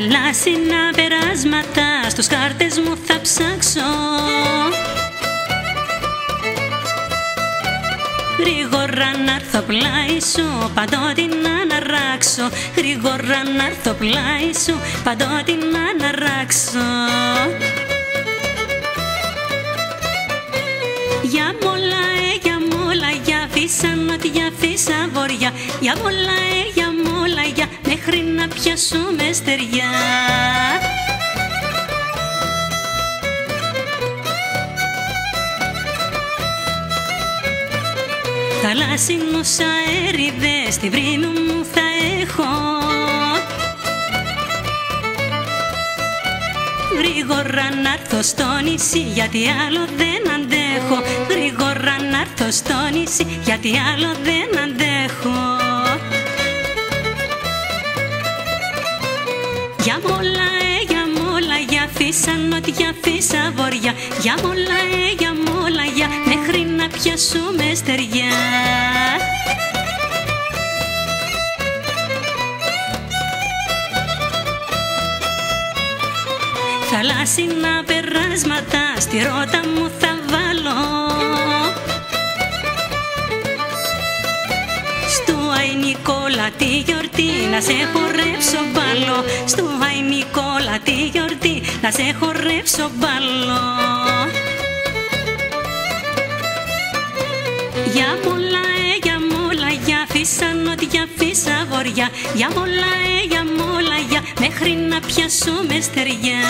Θαλάσσινα περάσματα στους χάρτες μου θα ψάξω. Γρήγορα να έρθω πλάι σου, παντότι να αναράξω. Γρήγορα να έρθω πλάι σου, παντότι να αναράξω. Για μόλα, ε, για μόλα, για φύσα νότια, φύσα βοριά Για μόλα, ε, για μόλα, για μέχρι να πιάσουμε στεριά. Θαλάσσινους αέριδες στη βρήμη μου θα έχω. Γρήγορα να έρθω στο νησί γιατί άλλο δεν αντέχω. Γρήγορα να έρθω στο νησί γιατί άλλο δεν αντέχω Για μόλα, ε, για μόλα, για φύσα νότια, φύσα βοριά Για μόλα, ε, για μόλα, για μέχρι να πιάσουμε στεριά. Θαλάσσινα περάσματα στη ρότα μου θα βάλω. Στου Αϊ Νικόλα τη γιορτή να σε χορέψω τη γιορτή να σε χορέψω μπάλο Για μόλα, ε, για μόλα, για φύσα νότια, φύσα βοριά Για μόλα, ε, για μόλα, για μέχρι να πιάσουμε στεριά